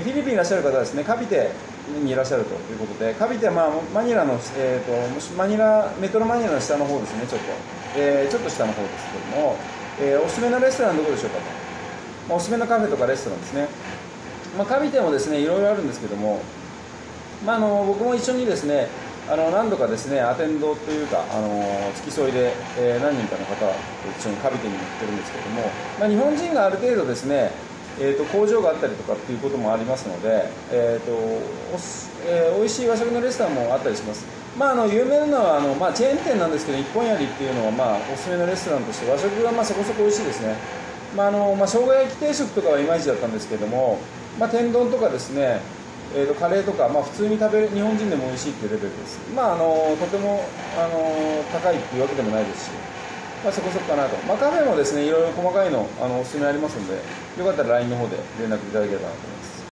フィリピンにいらっしゃる方はですねカビテにいらっしゃるということでカビテは、まあ、マニラの、えーと、マニラメトロマニラの下の方ですねちょっと、えー、ちょっと下の方ですけども、えー、おすすめのレストランどこでしょうかと、まあ、おすすめのカフェとかレストランですね、まあ、カビテもですねいろいろあるんですけども、まあ、あの僕も一緒にですねあの何度かですねアテンドというかあの付き添いで、えー、何人かの方と一緒にカビテに行ってるんですけども、まあ、日本人がある程度ですねえーと、工場があったりとかっていうこともありますので、えーとおえー、美味しい和食のレストランもあったりします、まあ、あの有名なのはあの、まあ、チェーン店なんですけど一本槍っていうのは、まあ、おすすめのレストランとして和食がまあそこそこ美味しいですね、まああのまあ、生姜焼き定食とかはいまいちだったんですけども、まあ、天丼とかですねえーと、カレーとか、まあ、普通に食べる日本人でも美味しいっていうレベルです、まあ、あのとてもあの高いっていうわけでもないですし、まあ、そこそこかなと、まあ、カフェもですねいろいろ細かいのあのおすすめありますのでよかったら LINE の方で連絡いただければなと思います。